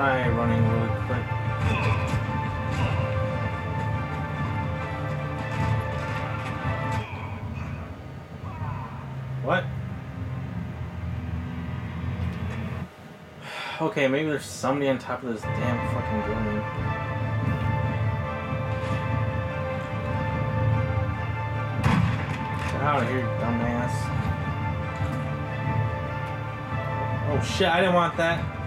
try running really quick. What? Okay, maybe there's somebody on top of this damn fucking building. Get out of here, dumbass. Oh shit, I didn't want that.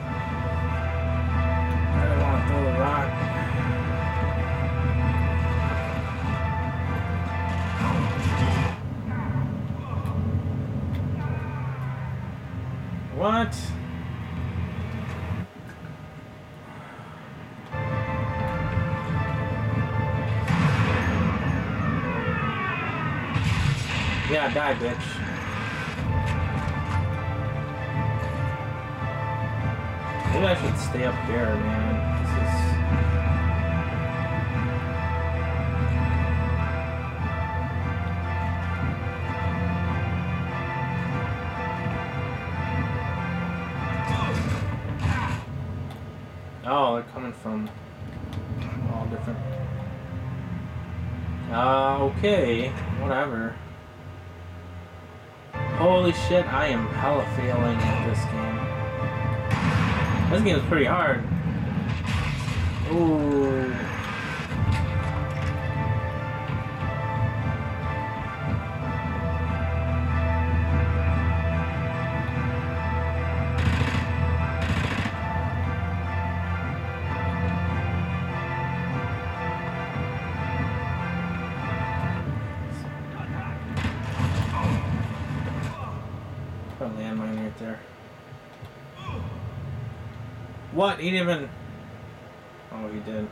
Yeah, die, bitch. Maybe I should stay up here, man. This is. Oh, they're coming from all different. Uh, okay, whatever. Holy shit, I am hella failing at this game. This game is pretty hard. Ooh. What? He didn't even. Oh, he did.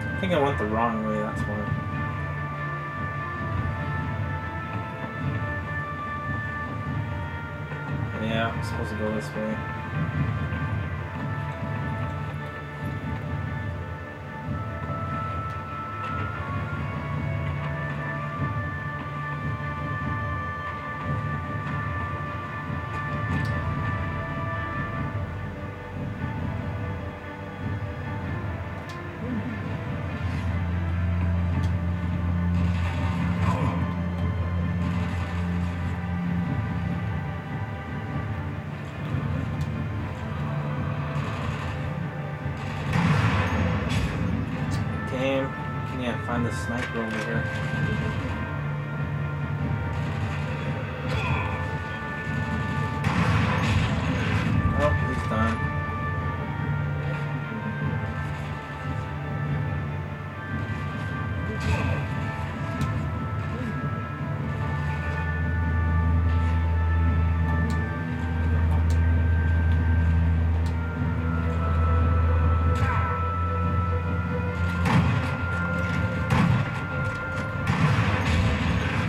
I think I went the wrong way, that's why. Yeah, I'm supposed to go this way. Find the sniper over here. Oh, he's done.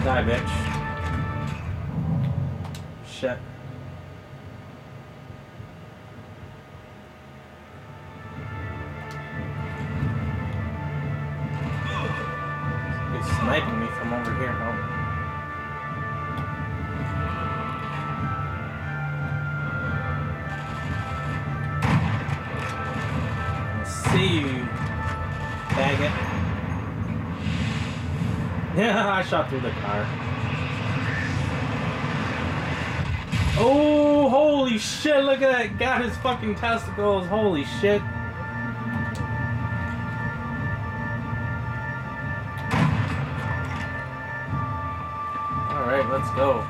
Die, bitch. Shit. I shot through the car. Oh, holy shit, look at that. Got his fucking testicles. Holy shit. Alright, let's go.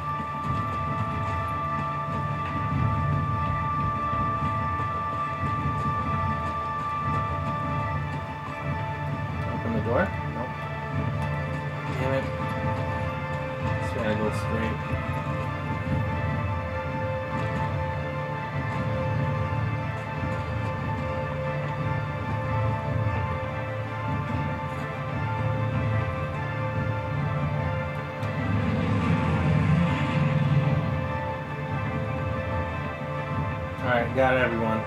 Open the door? Gotta straight. Alright, got everyone.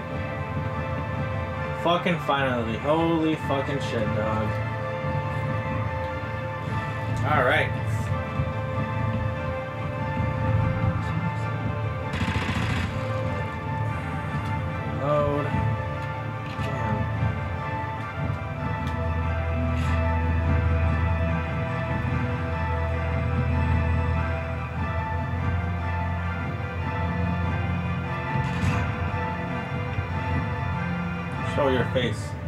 Fucking finally. Holy fucking shit, dog. All Show your face.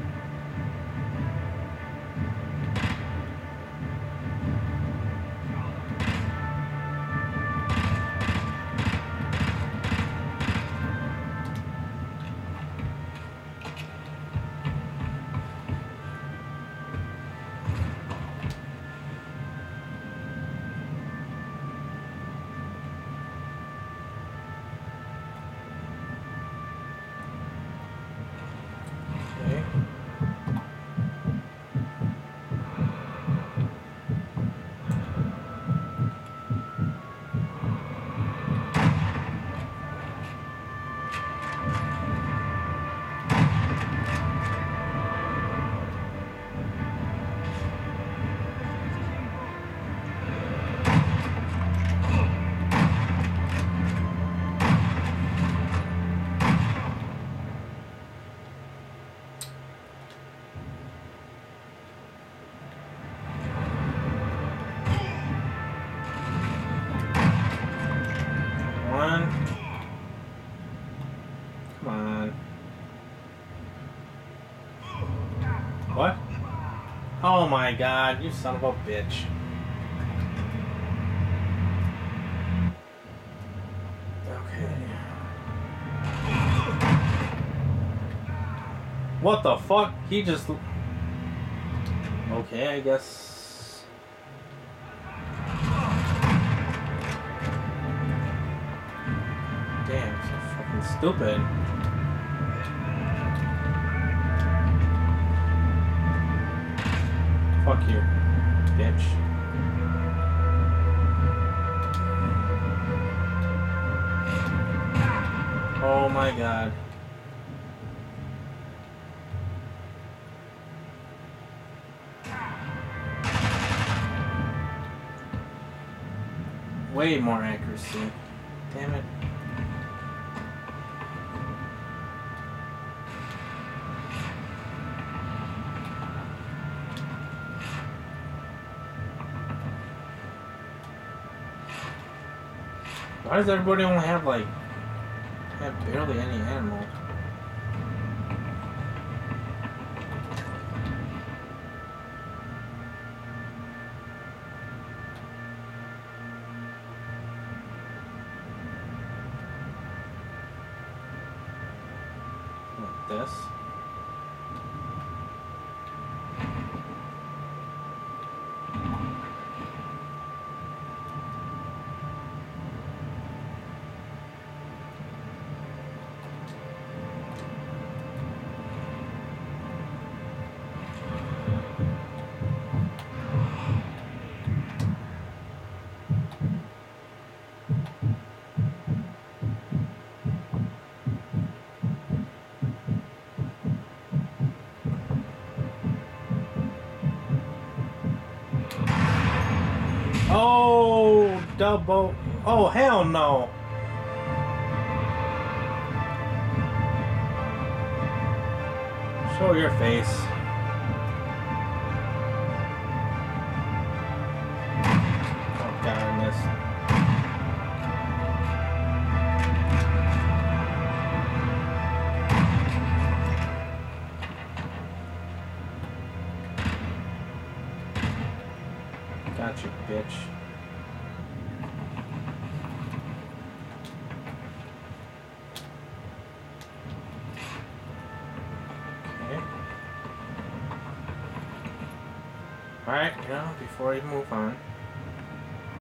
My god, you son of a bitch. Okay. What the fuck? He just. Okay, I guess. Damn, so fucking stupid. Fuck you, bitch. Oh my god. Way more accuracy. Damn it. Why does everybody only have like have barely any animal? Like this. Double. Oh, hell no. Show your face. Oh, God, I. Got you, bitch. Know, before we move on.